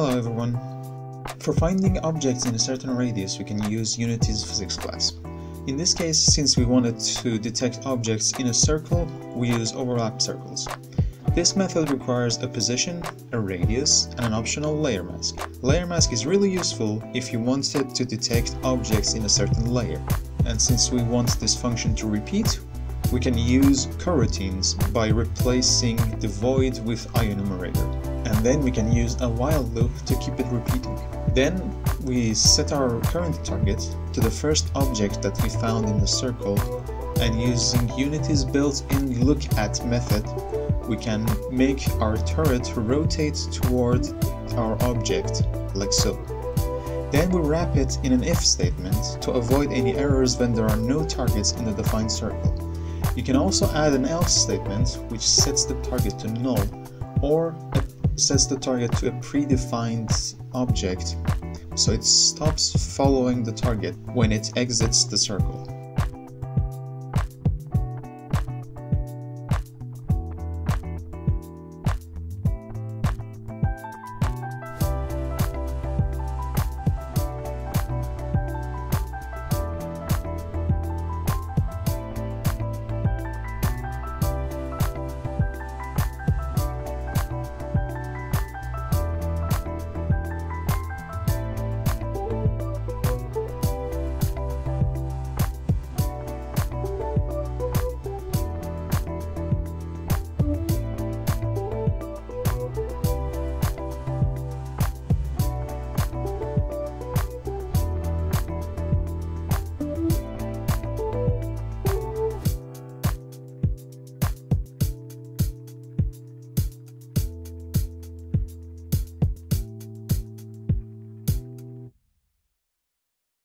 Hello everyone. For finding objects in a certain radius we can use Unity's physics class. In this case, since we wanted to detect objects in a circle, we use overlap circles. This method requires a position, a radius, and an optional layer mask. Layer mask is really useful if you wanted to detect objects in a certain layer. And since we want this function to repeat, we can use coroutines by replacing the void with IEnumerator. And then we can use a while loop to keep it repeating. Then we set our current target to the first object that we found in the circle and using Unity's built-in look_at method we can make our turret rotate toward our object, like so. Then we wrap it in an if statement to avoid any errors when there are no targets in the defined circle. You can also add an else statement which sets the target to null or sets the target to a predefined object so it stops following the target when it exits the circle.